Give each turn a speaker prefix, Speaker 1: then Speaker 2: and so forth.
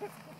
Speaker 1: Yes.